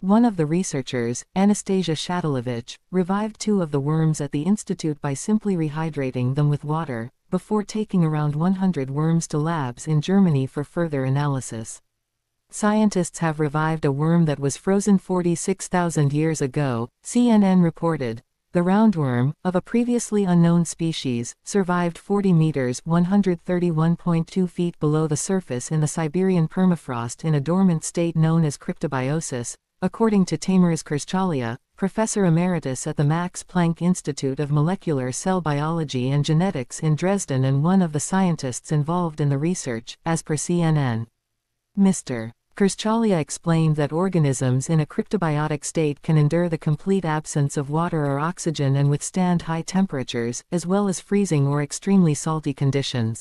One of the researchers, Anastasia Shatilovich, revived two of the worms at the institute by simply rehydrating them with water, before taking around 100 worms to labs in Germany for further analysis. Scientists have revived a worm that was frozen 46,000 years ago, CNN reported. The roundworm, of a previously unknown species, survived 40 meters 131.2 feet below the surface in the Siberian permafrost in a dormant state known as cryptobiosis, According to Teymuras Kurzchalia, professor emeritus at the Max Planck Institute of Molecular Cell Biology and Genetics in Dresden and one of the scientists involved in the research, as per CNN. Mr. Kurzchalia explained that organisms in a cryptobiotic state can endure the complete absence of water or oxygen and withstand high temperatures, as well as freezing or extremely salty conditions.